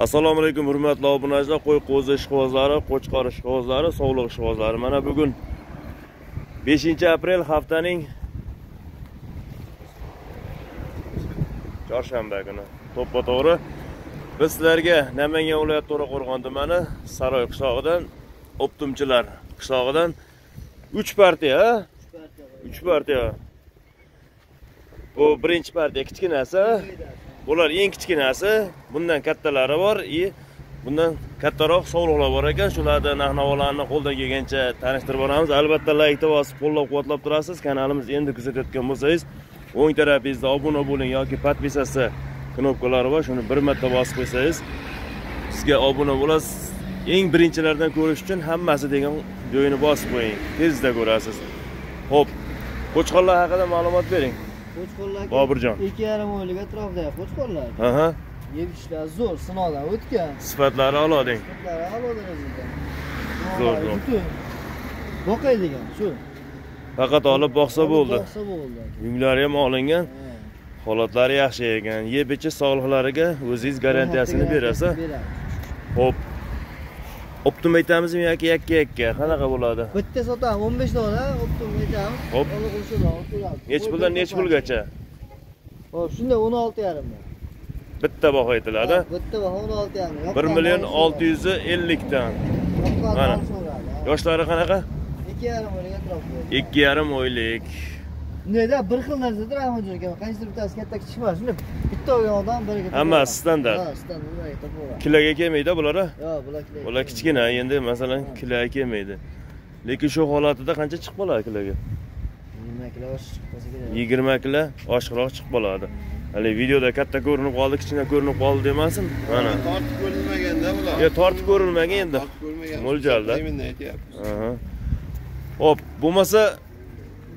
assalomu alaykum hurmatli obunachilar qo'y qo'zi ishqibozlari qo'chqor ishqibozlari sog'liq ishqibozlari. Mana bugun 5 aprel haftaning chorshanba kuni. To'ppa to'g'ri. Biz sizlarga namangan viloyati to'raqo'rg'on tumani saroy qishlog'idan optumchilar qishlog'idan 3 partiya 3 partiya. Bu birinchi partiya kichkinasi bular eng kichkinasi bundan kattalari bor и bundan kattaroq sovliqlar bor ekan. Shularni narx navolarni qo'ldan kelgancha tanishtirib boramiz. Albatta laykni bosib qo'llab quvvatlab turasiz. Kanalimizni endi kuzatayotgan bo'lsangiz o'ng tarafingizda obuna bo'ling yoki подписаться knopkalari bor. Shuni bir marta bosib qo'ysangiz sizga obuna bo'lasiz. Eng birinchilardan ko'rish uchun hammasi degan joyini bosib qo'ying. Tezda ko'rasiz. Ho'p qo'chqorlar haqida ma'lumot bering. Qo'chqorlar Bobirjon. ikki yarim oylik atrofida qo'chqorlar aha yeb ishlar zo'r sinovdan o'tgan. Sifatlari a'lo deng Sifatlari a'lo Zo'r, zo'r. boqaydigan shu. Faqat olib boqsa bo'ldi. boqsa bo'ldi. Yunglari ham olingan. Holatlari yaxshi ekan. Yeb ichish sog'liqlariga o'zingiz garantiyasini berasiz ho'p optim aytamizmi yoki yakka yakka qanaqa bo'ladi? Bitta sotamiz o'n besh dona optim aytamiz. Hop. Nechi puldan nechi pulgacha? hop shunda o'n olti yarimdan bitta baho aytiladi. Bitta baho o'n olti yarim. Bir million olti yuz ellikdan. Mana. yoshlari qanaqa? Ikki yarim oylik atrofida ikki yarim oylik bundayda bir xil narsadir ahmadjon aka qaysidir bittasi katta kichik emas shunda bitta olgan odam biriga Hammasi standart. ha standart kiloga kelmaydi bular a? yo'q bular kiloga bular kichkina endi masalan kiloga kelmaydi. Lekin shu holatida qancha chiqib qoladi kiloga? Yigirma kilo oshiq chiqmasa kerak. Yigirma kilo oshiqroq chiqib qoladi hali videoda katta ko'rinib qoldi kichkina ko'rinib qoldi demasin mana. Tortib ko'rilmaganda bular. E tortib ko'rilmagan endi. Tortib ko'rilmagan Mo'ljalda. Aytyapmiz. Aha. Hop, bo'lmasa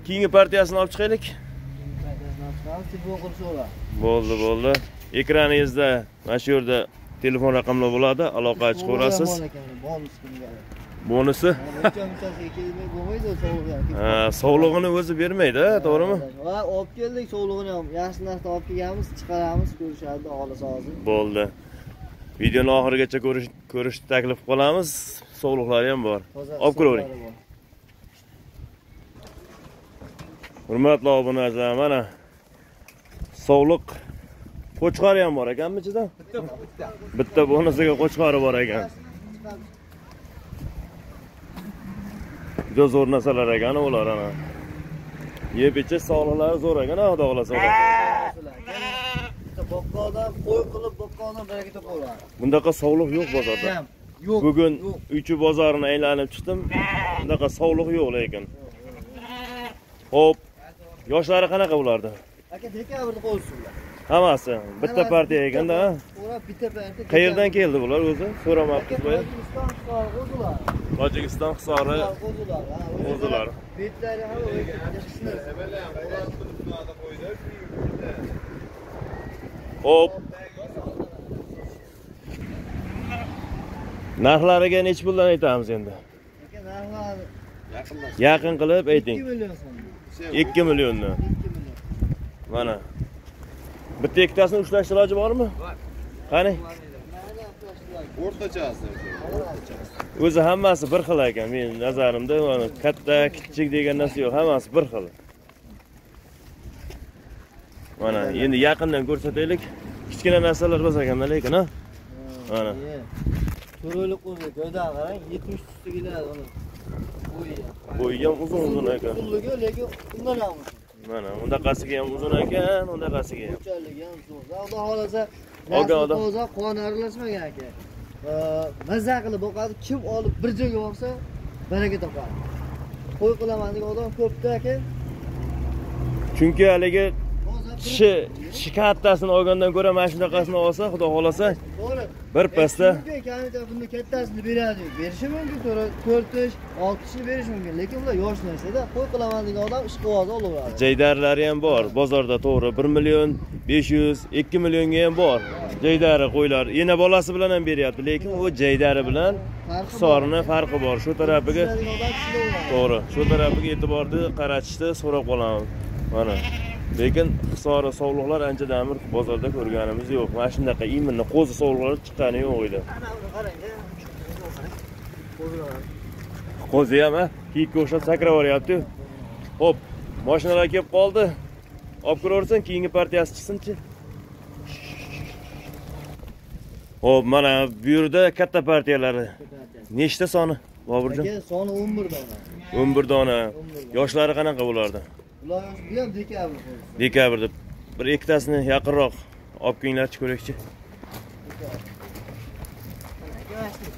keyingi partiyasini olib chiqaylik. telefon Bo'ldi, bo'ldi. Ekraningizda mana shu yerda telefon raqamlar bo'ladi, aloqa chiqaverasiz. Bonusi sog'lig'ini o'zi bermaydi, to'g'rimi? va olib keldik sog'lig'ini ham yaxshi narsa olib kelganmiz chiqaramiz ko'rishadi xohlasa hozir Bo'ldi. Videoni oxirigacha ko'rish ko'rishni taklif qilamiz. Sog'liqlari ham bor. Olib ko'ravering. hisoblari bor. Hurmatli obunachilar, mana sog'liq qo'chqori ham bor ekanmi ichida? Bitta bonusiga qo'chqori bor ekan. Juda zo'r narsalar ekan ular ana. Yeb ichish sog'liqlari zo'r ekan, xudo. Bitta boqqondan qo'y qilib boqqondan baraka topaveradi Bundaqa sog'liq yo'q bozorda. Yo'q Bugun. Uychi bozorini aylanib chiqdim. Bunaqa sog'liq yo'q lekin. Xo'p. Yoshlari qanaqa bulardi? aka dekabrda qo'ysinlar Hammasi bitta partiya ekanda, bitta partiya Qayerdan keldi bular o'zi? So'ramabmiz boya. Tojikiston hisori o'zilar ha, o'zilar. betlari ham Hop. Narxlariga necha puldan aytamiz endi? aka narxlari Yaqin qilib 2 ayting. million so'm 2 millionni. 2 million Mana. Bitta ikkitasini ushlash iloji bormi? Bor. Qani? O'rtachasi O'zi hammasi bir xil ekan. Men nazarimda mana katta, kichik degan narsa yo'q, hammasi bir xil. Mana endi yaqindan ko'rsataylik. Kichkina narsalar bor ekanda lekin, ha? Mana. Qo'ydi joydan qarang 70 tusta keladi bo'yi ham uzun-uzun ekan. uzunligi lekin undan ham uzun Mana undaqasiga ham uzun ekan, undaqasiga ham. O'challigi ham zo'r. Xudo xolasa Olgan odam. hozir qon aralashmagan aka. Va Mazza qilib boqadi, kim olib bir joyga borsa baraka topadi. Qo'y qilaman degan odam ko'pda aka. Chunki haligi tishi tishi kattasini olgandan ko'ra mana shunaqasini olsa, xudo To'g'ri. bir pasda Mumkin, kamida bunda kattasini beradi. Berishi mumkin, to'g'ri 4 ish, 6 ishni berishi mumkin, lekin ular yosh narsada qo'y qilaman degan odam ishqiboz olaveradi. jaydarlari ham bor. Bozorda to'g'ri 1 million 500, 2 millionga ham bor. Jaydari qo'ylar. Yana bolasi bilan ham beryapti, lekin u jaydari bilan hisorini farqi bor. Shu tarafiga to'g'ri. Shu tarafiga e'tiborni qaratishni so'rab qolaman. Mana. Lekin hisori sovliqlar ancha damir bozorda ko'rganimiz yo'q. Mana shunaqa именно qo'zi sovliqlar chiqqani yo'q edi. Qo'zi ham a kiyikka o'xshab sakrab yuboryapti ho'p mashinalar kelib qoldi. Olib kiraversin keyingi partiyasi chiqsinchi. Ho'p mana bu yerda katta partiyalari nechta soni boburjon? Soni 11 dona. O'n bir dona 11 dona. yoshlari qanaqa bo'lardi ular bu ham dekabr dekabrda. Bir ikkitasini yaqinroq olib kelinglarchi ko'raylikchi.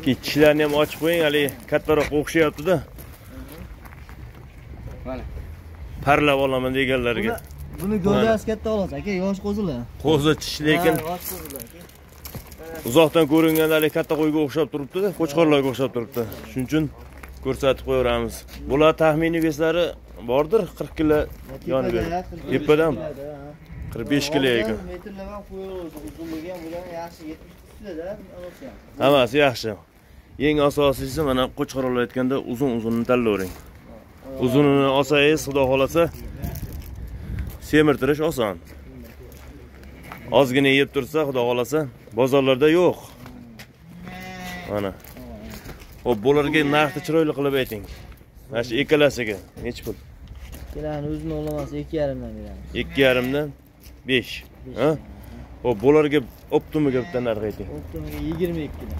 Ki- tishlarini ham ochib qo'ying haligi kattaroq o'xshayaptida. Mana. parlab olaman deganlarga Buni- g'o'dasi katta olasiz aka yosh qo'zilar. Qo'zi tish lekin uzoqdan ko'ringanda haligi katta qo'yga o'xshab turibdida qo'chqorlarga o'xshab turibdi. Shuning uchun ko'rsatib qo'yaveramiz. Bular taxminiy veslari bordir qirq kilo yoniga tepadan qirq besh kilo ekan. metrlab ham qo'yaverasiz uzunligi ham bular yaxshi 70 kiloda olsa ham hammasi yaxshi. Eng asosiysi mana qo'chqorlar aytganda uzun uzunini tanlavering uzunini olsangiz xudo xohlasa semirtirish oson. Ozgina yeb tursa xudo xohlasa bozorlarda yo'q. Mana. Ho'p bularga narxni chiroyli qilib ayting mana shu ikkalasiga. Nechi pul? Kelani o'zini o'g'lamasi 2,5 dan beramiz. Ikki yarimdan besh. Ha? ho'p bularga optimiga bitta narx ayting. Optimiga 22 dan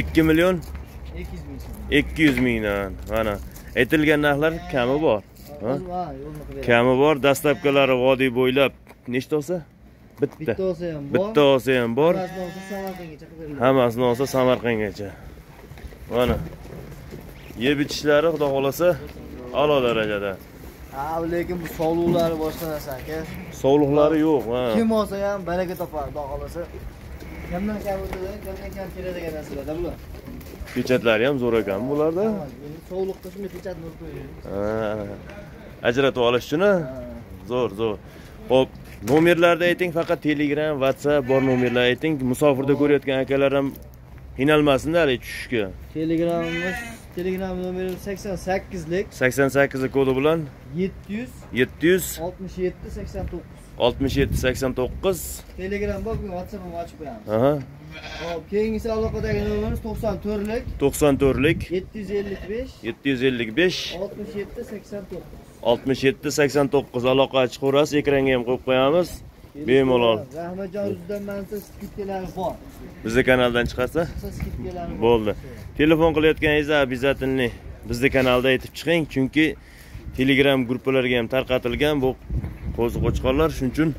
ikki million? 200 ming so'm. ikki yuz mingdan. Mana. Aytilgan narxlar kami bor. Ha? Kami bor dastlabkilari vodiy bo'ylab. Nechta olsa? Bitta. Bitta olsa ham bor. Bitta olsa ham bor. Qidiriladi. hammasini olsa samarqandgacha. Mana yeb ichishlari xudo xohlasa a'lo darajada. Ha lekin bu sovliqlari boshqa narsa aka. Sovliqlari yo'q ha. kim olsa ham baraka topadi xudo xohlasa. Kamdan kam o'tadi kamdan kam keladigan narsalarda bular. Pechatlari ham zo'r ekan bularda. Sovliqda shunday pechatni urib Ha, ajratib olish uchun zo'r zo'r. Ho'p nomerlarni ayting faqat telegram whatsapp bor nomerlarni ayting. Musofirda ko'rayotgan akalar ham qiynalmasinda haligi tushishga. Telegramimiz telegram nomerimiz 88 lik. 88 kodi bilan? 700 700 67 89 67 89 telegram bor bugun whatsappni ochib qo'yamiz. Aha. Hop keyingisi aloqadagi nomerimiz 94 lik. 94 lik. 755 755 67 89 67 89 aloqa chiqaverasiz ekranga ham qo'yib qo'yamiz bemalol. rahmatjon o'zidan mana siz skidkalari bor. Bizni kanaldan chiqarsa? Skidkalari bo'ldi. Telefon qilayotganingizda обязательно bizni kanalda aytib chiqing chunki telegram gruppalarga ham tarqatilgan bu qo'zi qo'chqorlar shuning uchun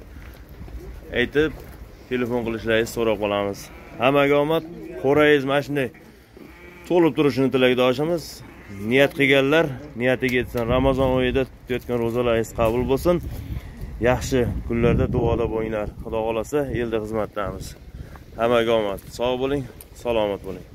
aytib telefon qilishlaringizni so'rab qolamiz hammaga omad. Qo'rangiz mana shunday to'lib turishini tilakdoshimiz niyat qilganlar niyatiga yetsin. Ramazon oyida tutayotgan ro'zalaringiz qabul bo'lsin yaxshi kunlarda duoda bo'linglar xudo xohlasa elda xizmatdamiz. Hammaga omad. Sog' bo'ling salomat bo'ling.